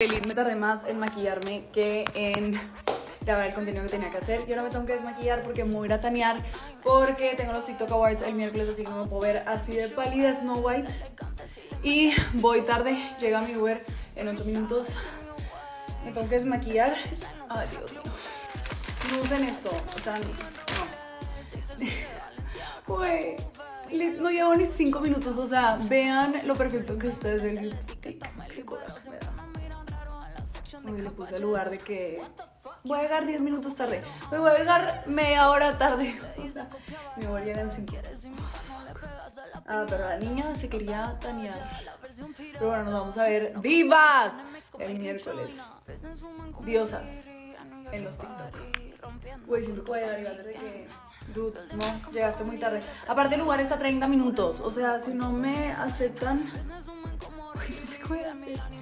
Feliz me tardé más en maquillarme que en grabar el contenido que tenía que hacer. Yo no me tengo que desmaquillar porque me voy a tanear porque tengo los TikTok Awards el miércoles, así que me puedo ver así de pálida Snow White. Y voy tarde, llega mi Uber en 8 minutos. Me tengo que desmaquillar. Ay, Dios mío. No usen esto, o sea, no. Le- no llevo ni 5 minutos, o sea, vean lo perfecto que ustedes ven. Qué coraje me da. Uy, le puse el lugar de que voy a llegar 10 minutos tarde. Me voy a llegar media hora tarde. O sea, me voy a llegar en 5. Ah, pero la niña se quería tanear. Pero bueno, nos vamos a ver vivas el miércoles. Diosas en los TikTok. Güey, siento que voy a llegar de que. Dude, no, llegaste muy tarde. Aparte, el lugar está a 30 minutos. O sea, si no me aceptan. Uy, no sé qué voy a hacer.